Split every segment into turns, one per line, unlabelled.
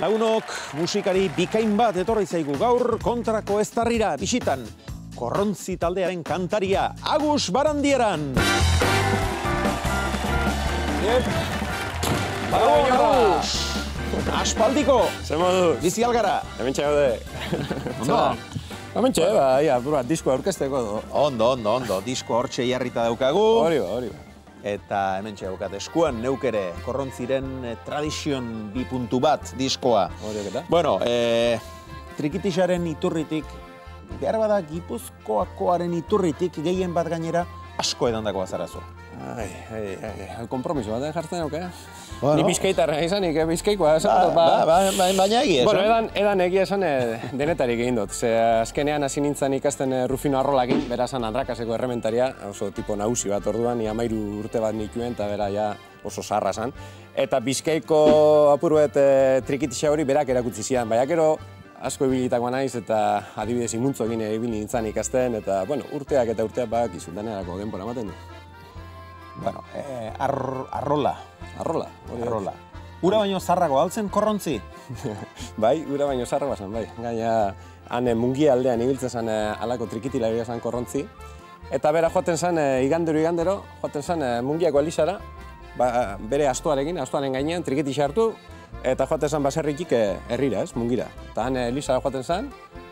Lagunok, musikari bikain bat etorri zaigu gaur kontrako estarrira bisitan. Korrontzi taldearen kantaria, Agus Barandieran! Bago, Agus! Aspaldiko!
Zer?
Bizi algara!
Hemen txegaude.
Ondo?
Hemen txe, ba, ia, bura, disko aurkezteko do.
Ondo, ondo, ondo. Disko hortxe jarrita daukagu.
Hori ba, hori ba.
Eta hemen txegokat eskuan neukere korrontziren eh, tradizion bi puntu bat diskoa.
Horiok eta?
Bueno, e, trikitisaren iturritik, behar bada gipuzkoakoaren iturritik gehien bat gainera asko edandako azarazu.
Ai, ai, ai, kompromiso bat jartzen nuke.
Bueno.
Ni bizkaitarra izanik, eh, bizkaikoa, esan
Ba,
dut,
ba, ba, ba, baina egia
Bueno,
esan.
edan, edan egia esan eh, denetarik egin dut. Ze azkenean hasi nintzen ikasten eh, Rufino Arrolakin, bera zan Andrakaseko errementaria, oso tipo nausi bat orduan, ni amairu urte bat nikuen, eta bera ja oso sarra zan. Eta bizkaiko apuruet e, trikitisa hori berak erakutsi zidan, baina gero asko ibilitakoa naiz eta adibidez imuntzo egin ibili nintzen ikasten, eta bueno, urteak eta urteak bak izun denerako denbora ematen du.
Bueno, e, ar, arrola,
Arrola, hori
arrola. Ura baino zarrago altzen korrontzi?
bai, ura baino zarra basan, bai. Gaina, han eh, mungia aldean ibiltzen zen eh, alako trikitilaria zen korrontzi. Eta bera joaten zen, eh, igandero igandero, joaten zen eh, mungiako elizara, ba, bere astoarekin, astoaren gainean, trikitisa hartu, eta joaten zen baserrikik eh, herrira, ez, mungira. Eta han eh, elizara joaten zen,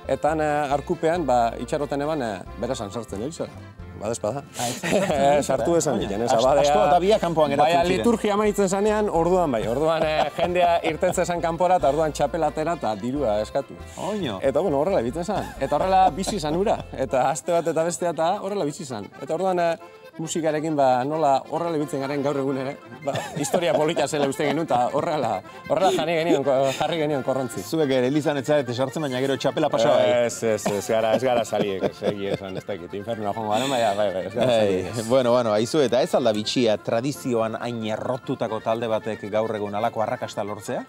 eta han eh, arkupean, ba, itxaroten eban, eh, bera sartzen elizara. Badezpada.
sartzen
Sartu esan diken, ez, abadea-
eta biak kanpoan geratzen
Baina
ziren.
liturgia amaitzen zanean, orduan bai, orduan eh, jendea irten zen kanpora, eta orduan txapelatera eta dirua eskatu.
Oino.
Eta bueno, horrela egiten zen. Eta horrela bizi izan ura. Eta aste bat eta bestea eta horrela bizi izan. Eta orduan eh, musikarekin ba nola horrela ibiltzen garen gaur egun ere, ba, historia polita zela uste genuen eta horrela horrela jarri genion jarri genion korrontzi.
Zuek ere elizan etzarete sartzen, baina gero txapela pasa bai.
Ez, ez, ez, gara, ez gara saliek, ez, egia esan, ez dakit, infernua joango garen, baina, bai, bai, ez gara
Bai,
saliek. ez.
bueno, bueno, aizu eta ez alda bitxia tradizioan hain errotutako talde batek gaur egun alako arrakasta lortzea?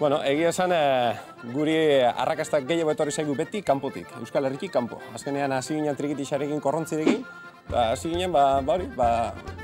Bueno, egia esan, eh, guri arrakastak gehiago etorri zaigu beti kanpotik, Euskal Herritik kanpo. Azkenean hasi ginen trikitixarekin, korrontzirekin, ba, hasi ginen, ba, ba hori, ba,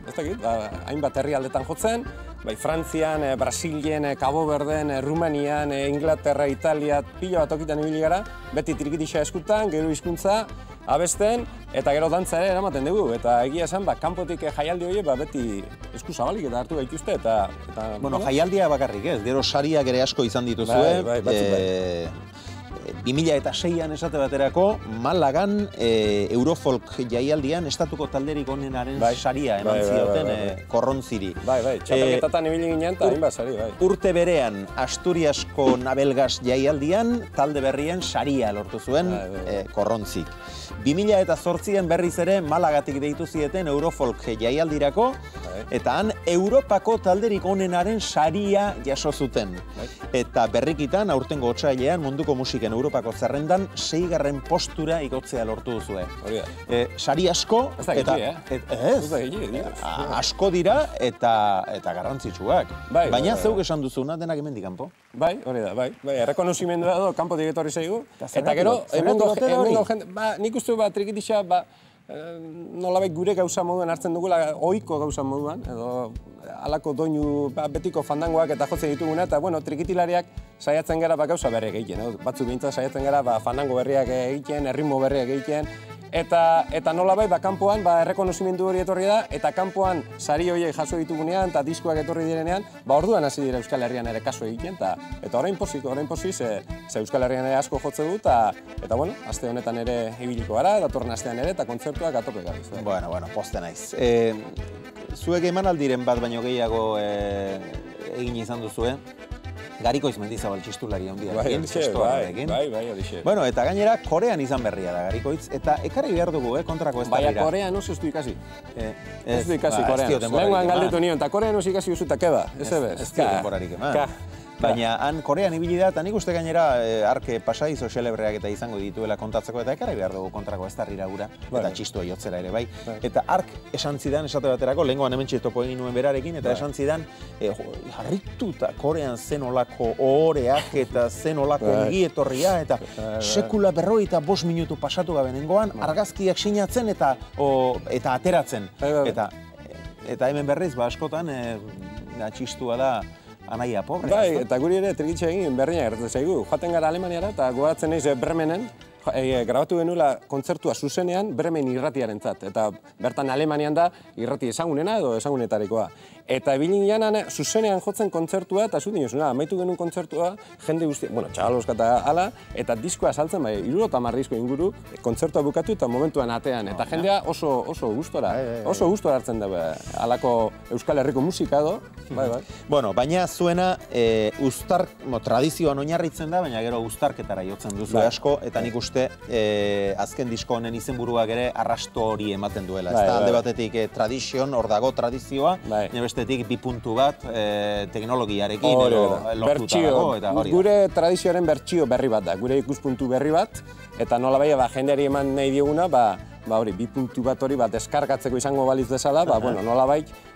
ez dakit, ba, hainbat herrialdetan jotzen, bai, Frantzian, eh, Brasilien, eh, Cabo Verden, eh, Rumanian, eh, Inglaterra, Italia, pila bat okitan ibili gara, beti trikitixa eskutan, gero hizkuntza, abesten, eta gero dantza ere eramaten dugu, eta egia esan, ba, kanpotik jaialdi horiek, ba, beti esku zabalik eta hartu gaituzte, eta... eta
Bueno, jaialdia bakarrik ez, gero sariak ere asko izan dituzue.
Bai, bai, batzuk bai.
Eh, 2000 eta seian esate baterako, Malagan eh, Eurofolk jaialdian estatuko talderik onenaren
Bai.
saria eman
Bai, bai,
zioten
bai, bai,
eh, korrontziri.
Bai, bai, txapelketatan ibili ginen eta hainbat sari, bai.
Urte berean Asturiasko Nabelgas jaialdian talde berrien saria lortu zuen
Bai, bai, bai.
eh, korrontzik. 2000 eta zortzien berriz ere Malagatik deitu zieten Eurofolk jaialdirako
Bai.
Eta han Europako talderik onenaren saria jaso zuten.
Bai.
Eta berrikitan aurtengo otsailean munduko musiken Europako zerrendan seigarren postura igotzea lortu duzue.
Hori da.
E, sari asko
Ez da
eta
gitxi, eh?
et- ez,
Ez da dira.
A- asko dira eta eta garrantzitsuak.
Bai, bai,
Baina
bai,
zeuk
bai.
esan duzuna denak hemendik kanpo.
Bai, hori da, bai. Bai, errekonozimendua edo kanpotik etorri zaigu.
Eta
Eta gero, hemengo jende, ba, nik uste ba trikitixa ba nolabait gure gauza moduan hartzen dugula ohiko gauza moduan edo halako doinu ba, betiko fandangoak eta jotzen dituguna eta bueno, trikitilariak saiatzen gara ba gauza berriak egiten, batzuk behintzat saiatzen gara ba fandango berriak egiten, erritmo berriak egiten, Eta, eta nolabait, ba, kanpoan, ba, errekonozimendu hori etorri da, eta kanpoan sari horiek jaso ditugunean, eta diskoak etorri direnean, ba, orduan hasi dira Euskal Herrian ere kaso egiten, eta, eta orain pozik, orain pozik, ze, ze Euskal Herrian ere asko jotze du, eta, eta bueno, aste honetan ere ibiliko gara, datorren astean ere, eta kontzertuak atope gabiz. bai.
Bueno, bueno, poste naiz. E, zuek emanaldiren bat baino gehiago e, egin izan duzue. Garikoiz mendizabal txistulari handia.
Bai, horixe, bai, bai, bai, horixe.
Bueno, eta gainera Korean izan berria da Garikoitz, eta ekarri behar dugu, eh, kontrako ez
Baina Korean oso ez du ikasi.
Eh,
Ez du ikasi
ba,
Korean.
eman.
galdetu nion, eta Korean oso ikasi eta keba, ez ebez.
Ez dio denborarik eman. Baina han Korean ibili da, eta nik uste gainera eh, arke pasaizo xelebreak eta izango dituela kontatzeko, eta ekarri behar dugu kontrako ez darrira gura,
Bai.
eta txistua jotzera ere, bai.
Bai.
Eta ark esan zidan, esate baterako, lehengoan hemen topo egin nuen berarekin, eta
Bai.
esan zidan, eh, jo, harrituta Korean zen olako ohoreak eta zen olako
Bai.
ongi etorria, eta
Bai, bai.
sekula berroi eta bost minutu pasatu gabe nengoan, argazkiak sinatzen eta, o, eta ateratzen.
Bai, bai, bai.
Eta, eta hemen berriz, ba, askotan, e, txistua da, anaia pobre.
Bai, eta guri ere trikitxe egin berdina gertatzen zaigu. Joaten gara Alemaniara eta gogatzen naiz eh, Bremenen, eh, grabatu genuela kontzertua zuzenean Bremen irratiarentzat eta bertan Alemanian da irrati ezagunena edo ezagunetarikoa. Eta ibili ginean zuzenean jotzen kontzertua eta zu dinosuna, amaitu genuen kontzertua, jende guzti, bueno, txagalozka eta hala, eta diskoa saltzen bai, iruro hamar disko inguru, kontzertua bukatu eta momentuan atean. Eta jendea oso, oso gustora, oso gustora hartzen da, bai, halako Euskal Herriko musika edo, bai, bai.
Bueno, baina zuena e, uztar, mo, tradizioan oinarritzen da, baina gero uztarketara jotzen duzu
Bai.
asko, eta nik uste e, azken disko honen izenburuak ere arrasto hori ematen duela.
Bai,
ezta?
bai.
Alde batetik e, tradition, hor dago tradizioa,
Bai.
bestetik bi puntu bat e, teknologiarekin
Hori da.
lotuta
Bertsio,
dago, eta hori da.
gure tradizioaren bertsio berri bat da, gure ikuspuntu berri bat, eta nola ba, jendeari eman nahi dioguna, ba, ba hori, bi puntu bat hori, ba, deskargatzeko izango baliz bezala, ba, bueno, nola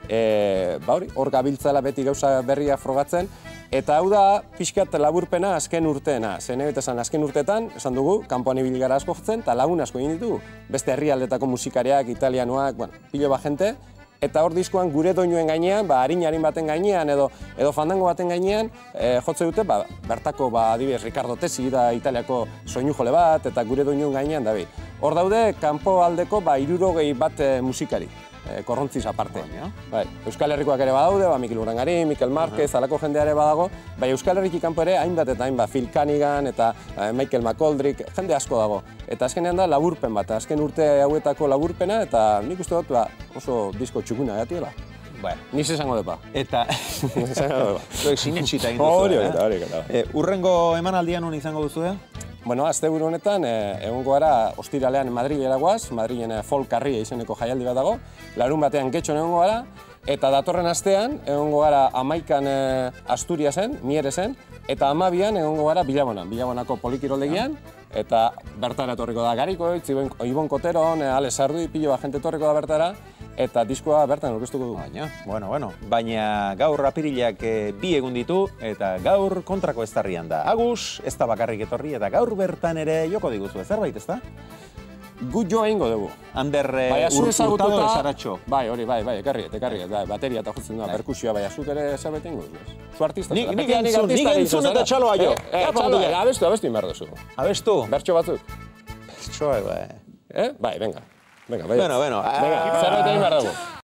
e, ba hori, hor gabiltzala beti gauza berria frogatzen, eta hau da, pixkat laburpena azken urteena. Zen esan, azken urteetan, esan dugu, kanpoan ibili gara asko jotzen, eta lagun asko egin ditugu. Beste herrialdetako musikariak, italianoak, bueno, pilo bat jente, Eta hor diskoan gure doinuen gainean, ba, harin-harin baten gainean edo edo fandango baten gainean, e, jotze dute, ba, bertako, ba, adibidez, Ricardo Tesi da Italiako soinu jole bat, eta gure doinuen gainean dabil. Hor daude, kanpo aldeko, ba, irurogei bat e, musikari, e, korrontziz aparte.
Baina.
Bai, Euskal Herrikoak ere badaude, ba, Mikel Urangari, Mikel Marquez, alako jendea ere badago, bai Euskal Herriki kanpo ere hainbat eta hainbat, Phil Cunningham eta eh, Michael McColdrick, jende asko dago. Eta azkenean da laburpen bat, azken urte hauetako laburpena, eta nik uste dut ba, oso disko txukuna gatiela.
Bueno,
Nis esango depa.
eta
Nis esango depa.
zuek sinetsita egin duzu.
Hori hori, hori hori.
E, urrengo emanaldian nun izango duzu, eh?
Bueno, azte buru honetan, eh, egongo gara ostiralean Madrilera guaz, Madrilen eh, folk harria izeneko jaialdi bat dago, larun batean getxon egongo gara, eta datorren astean egongo gara amaikan eh, Asturiasen, Mieresen, eta amabian egongo gara Bilabonan, Bilabonako polikiroldegian, eta bertara etorriko da. Gariko, Ibon, Ibon Koteron, eh, Ale Sardi, pilo bat jente etorriko da bertara, eta diskoa bertan aurkeztuko dugu.
Baina, bueno, bueno, baina gaur apirilak eh, bi egun ditu eta gaur kontrako eztarrian da. Agus, ez da bakarrik etorri eta gaur bertan ere joko diguzu, zerbait, ez da?
Gu jo egingo dugu.
Ander eh,
Bai, azu
ur-
ezagututa...
hurtado esaratxo.
Bai, hori, bai, bai, ekarri, ekarri, bai, bateria eta jotzen da, perkusioa, bai, azuk ere zerbait egingo duzu. Zu artista.
Nik-
zara.
nik
Beti
entzun,
artista
nik
egiten
entzun
zara.
eta txaloa jo.
Eh,
Apa,
txaloa,
mutilak.
abestu, abestu inbar duzu.
Abestu?
Bertxo batzuk.
Txoa, bai.
Eh? Bai, venga. Venga, bai.
Bueno, bueno,
Venga,
ah,